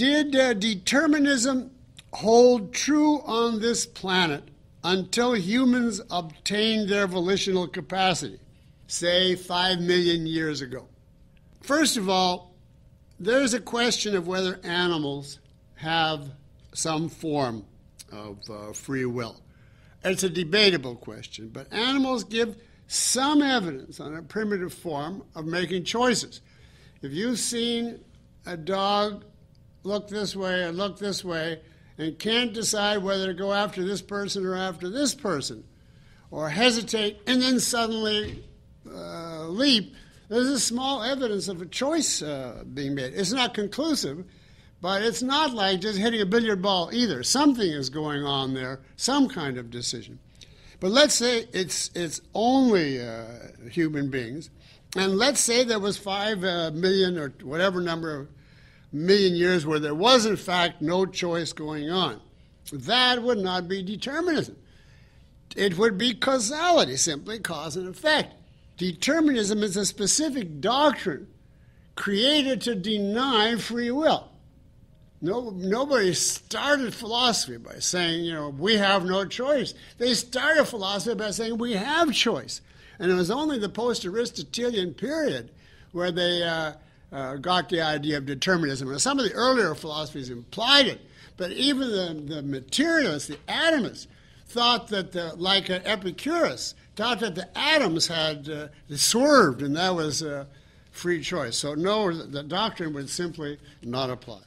Did uh, determinism hold true on this planet until humans obtained their volitional capacity, say five million years ago? First of all, there's a question of whether animals have some form of uh, free will. It's a debatable question, but animals give some evidence on a primitive form of making choices. If you've seen a dog look this way and look this way and can't decide whether to go after this person or after this person, or hesitate and then suddenly uh, leap, there's a small evidence of a choice uh, being made. It's not conclusive, but it's not like just hitting a billiard ball either. Something is going on there, some kind of decision. But let's say it's, it's only uh, human beings, and let's say there was five uh, million or whatever number of million years where there was, in fact, no choice going on. That would not be determinism. It would be causality, simply cause and effect. Determinism is a specific doctrine created to deny free will. No, nobody started philosophy by saying, you know, we have no choice. They started philosophy by saying we have choice. And it was only the post Aristotelian period where they uh, uh, got the idea of determinism. And some of the earlier philosophies implied it, but even the, the materialists, the atomists, thought that, the, like Epicurus, thought that the atoms had uh, swerved and that was uh, free choice. So, no, the doctrine would simply not apply.